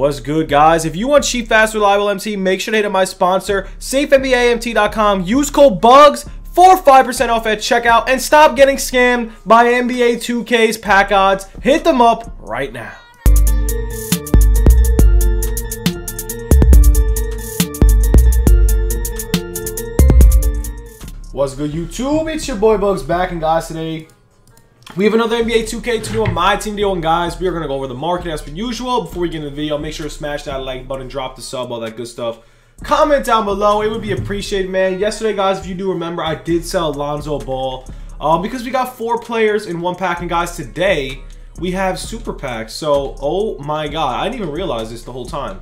What's good, guys? If you want cheap, fast, reliable MT, make sure to hit up my sponsor, SafeNBAMT.com. Use code BUGZ for 5% off at checkout and stop getting scammed by NBA 2K's pack odds. Hit them up right now. What's good, YouTube? It's your boy Bugz back, and guys, today we have another NBA 2K to do on my team deal, and guys, we are going to go over the market as per usual. Before we get into the video, make sure to smash that like button, drop the sub, all that good stuff. Comment down below. It would be appreciated, man. Yesterday, guys, if you do remember, I did sell Lonzo Ball um, because we got four players in one pack, and guys, today we have super packs. So, oh my god, I didn't even realize this the whole time.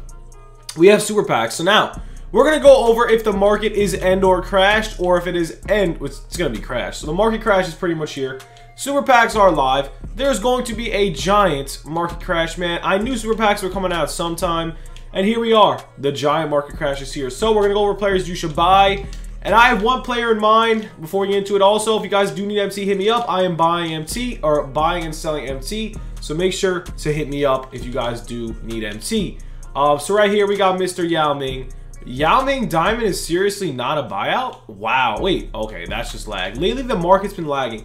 We have super packs. So now, we're going to go over if the market is end or crashed, or if it is end, it's going to be crashed. So the market crash is pretty much here. Super packs are live. There's going to be a giant market crash, man. I knew super packs were coming out sometime. And here we are. The giant market crash is here. So we're going to go over players you should buy. And I have one player in mind before we get into it. Also, if you guys do need MT, hit me up. I am buying MT or buying and selling MT. So make sure to hit me up if you guys do need MT. Uh, so right here, we got Mr. Yao Ming. Yao Ming Diamond is seriously not a buyout? Wow. Wait. Okay, that's just lag. Lately, the market's been lagging.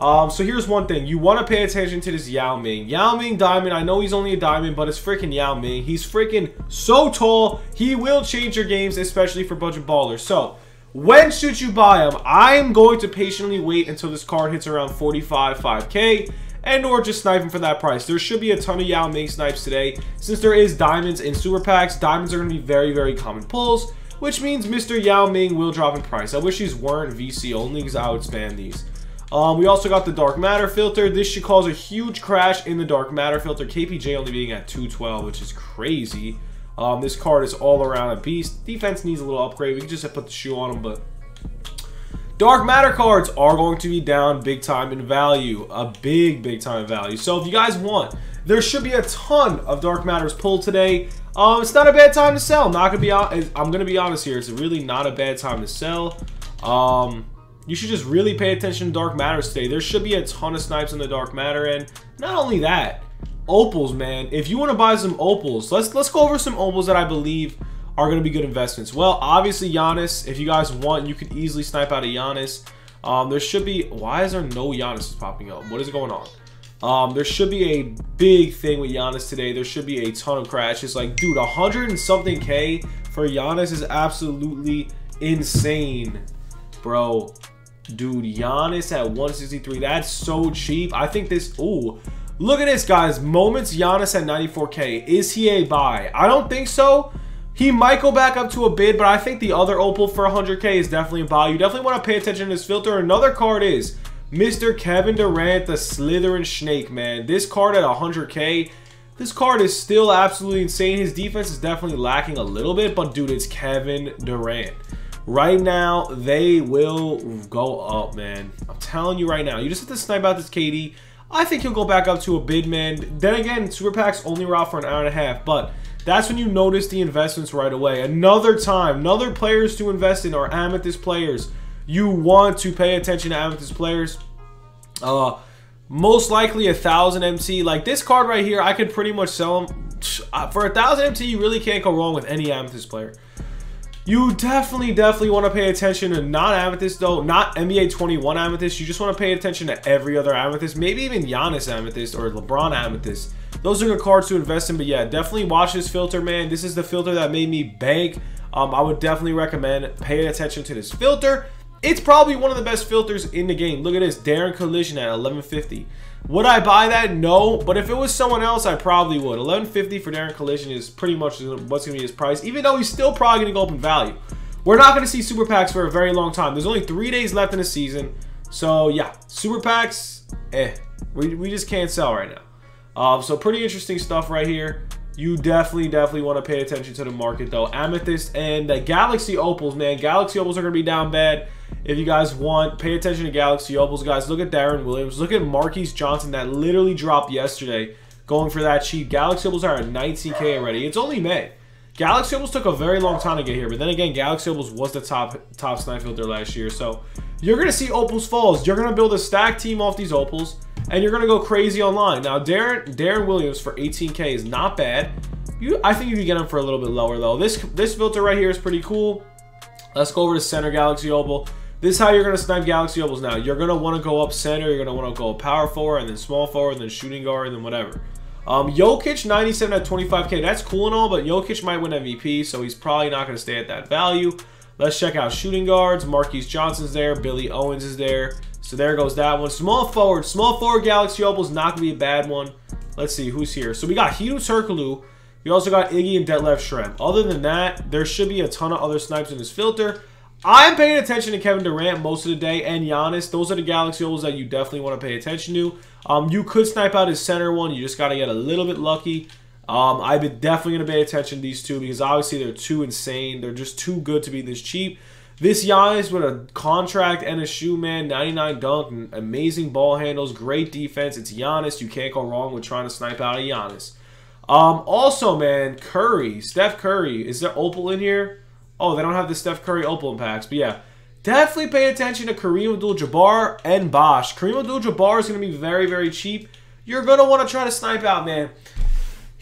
Um, so here's one thing. You want to pay attention to this Yao Ming. Yao Ming Diamond, I know he's only a diamond, but it's freaking Yao Ming. He's freaking so tall. He will change your games, especially for budget ballers. So, when should you buy him? I'm going to patiently wait until this card hits around 45, 5k and or just snipe him for that price. There should be a ton of Yao Ming snipes today. Since there is diamonds in super packs, diamonds are going to be very, very common pulls, which means Mr. Yao Ming will drop in price. I wish these weren't VC only because I would spam these. Um, we also got the dark matter filter. This should cause a huge crash in the dark matter filter. KPJ only being at 212, which is crazy. Um, this card is all around a beast. Defense needs a little upgrade. We can just put the shoe on him, but Dark Matter cards are going to be down big time in value. A big, big time value. So if you guys want, there should be a ton of Dark Matters pulled today. Um, it's not a bad time to sell. Not gonna be I'm gonna be honest here. It's really not a bad time to sell. Um, you should just really pay attention to Dark Matters today. There should be a ton of snipes in the Dark Matter, and not only that, opals, man. If you want to buy some opals, let's let's go over some opals that I believe are going to be good investments. Well, obviously Giannis. If you guys want, you could easily snipe out of Giannis. Um, there should be. Why is there no Giannis popping up? What is going on? Um, there should be a big thing with Giannis today. There should be a ton of crashes. Like, dude, 100 and something K for Giannis is absolutely insane, bro. Dude, Giannis at 163. That's so cheap. I think this... Ooh. Look at this, guys. Moments Giannis at 94K. Is he a buy? I don't think so. He might go back up to a bid, but I think the other Opal for 100K is definitely a buy. You definitely want to pay attention to this filter. Another card is Mr. Kevin Durant, the Slithering Snake, man. This card at 100K, this card is still absolutely insane. His defense is definitely lacking a little bit, but dude, it's Kevin Durant. Right now, they will go up, man. I'm telling you right now. You just have to snipe out this KD. I think he'll go back up to a bid, man. Then again, super packs only were out for an hour and a half, but that's when you notice the investments right away. Another time, another players to invest in are Amethyst players. You want to pay attention to Amethyst players. Uh, most likely a thousand MT. Like this card right here, I could pretty much sell them for a thousand MT. You really can't go wrong with any Amethyst player. You definitely, definitely want to pay attention to not Amethyst, though. Not NBA 21 Amethyst. You just want to pay attention to every other Amethyst. Maybe even Giannis Amethyst or LeBron Amethyst. Those are good cards to invest in. But yeah, definitely watch this filter, man. This is the filter that made me bank. Um, I would definitely recommend paying attention to this filter. It's probably one of the best filters in the game. Look at this. Darren Collison at 1150. Would I buy that? No. But if it was someone else, I probably would. 1150 for Darren Collison is pretty much what's going to be his price, even though he's still probably going to go up in value. We're not going to see super packs for a very long time. There's only three days left in the season. So, yeah. Super packs, eh. We, we just can't sell right now. Um, so, pretty interesting stuff right here. You definitely, definitely want to pay attention to the market, though. Amethyst and the Galaxy Opals, man. Galaxy Opals are going to be down bad. If you guys want, pay attention to Galaxy Opals, guys. Look at Darren Williams. Look at Marques Johnson that literally dropped yesterday going for that cheap. Galaxy Opals are at 19K already. It's only May. Galaxy Opals took a very long time to get here, but then again, Galaxy Opals was the top top snipe filter last year. So you're going to see Opals falls. You're going to build a stack team off these Opals, and you're going to go crazy online. Now, Darren Deron Williams for 18K is not bad. You, I think you can get him for a little bit lower though. This this filter right here is pretty cool. Let's go over to center Galaxy Opal. This is how you're going to snipe Galaxy Opals now. You're going to want to go up center. You're going to want to go power forward and then small forward and then shooting guard and then whatever. Um, Jokic, 97 at 25k. That's cool and all, but Jokic might win MVP, so he's probably not going to stay at that value. Let's check out shooting guards. Marques Johnson's there. Billy Owens is there. So there goes that one. Small forward. Small forward Galaxy Opal is not going to be a bad one. Let's see who's here. So we got Hedo Turkoglu. We also got Iggy and Detlef Schrempf. Other than that, there should be a ton of other snipes in this filter. I'm paying attention to Kevin Durant most of the day and Giannis. Those are the Galaxy Opals that you definitely want to pay attention to. Um, you could snipe out his center one. You just got to get a little bit lucky. Um, I've been definitely going to pay attention to these two because obviously they're too insane. They're just too good to be this cheap. This Giannis with a contract and a shoe, man, 99 dunk, amazing ball handles, great defense. It's Giannis. You can't go wrong with trying to snipe out a Giannis. Um, also, man, Curry, Steph Curry. Is there Opal in here? Oh, they don't have the Steph Curry Opal packs, but yeah. Definitely pay attention to Kareem Abdul-Jabbar and Bosh. Kareem Abdul-Jabbar is going to be very, very cheap. You're going to want to try to snipe out, man.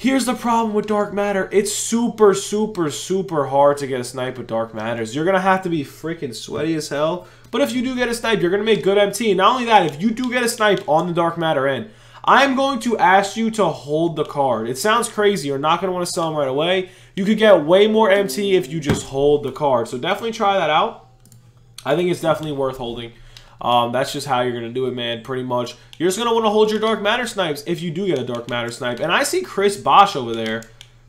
Here's the problem with Dark Matter. It's super, super, super hard to get a snipe with Dark Matters. You're going to have to be freaking sweaty as hell. But if you do get a snipe, you're going to make good MT. Not only that, if you do get a snipe on the Dark Matter end, I'm going to ask you to hold the card. It sounds crazy. You're not going to want to sell them right away. You could get way more MT if you just hold the card. So definitely try that out. I think it's definitely worth holding. Um, that's just how you're going to do it, man, pretty much. You're just going to want to hold your Dark Matter snipes if you do get a Dark Matter snipe. And I see Chris Bosh over there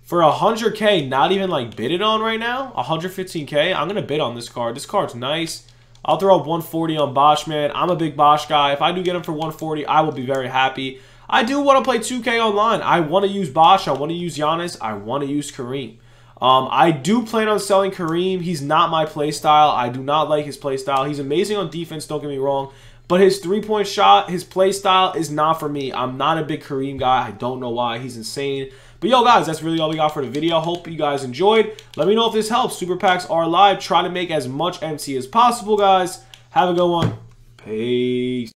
for 100k, not even like bidded on right now. 115k. I'm going to bid on this card. This card's nice. I'll throw up 140 on Bosh, man. I'm a big Bosh guy. If I do get him for 140, I will be very happy. I do want to play 2K online. I want to use Bosh. I want to use Giannis. I want to use Kareem. Um, I do plan on selling Kareem. He's not my playstyle. I do not like his playstyle. He's amazing on defense, don't get me wrong. But his three-point shot, his playstyle is not for me. I'm not a big Kareem guy. I don't know why. He's insane. But yo, guys, that's really all we got for the video. Hope you guys enjoyed. Let me know if this helps. Super packs are live. Try to make as much MC as possible, guys. Have a good one. Peace.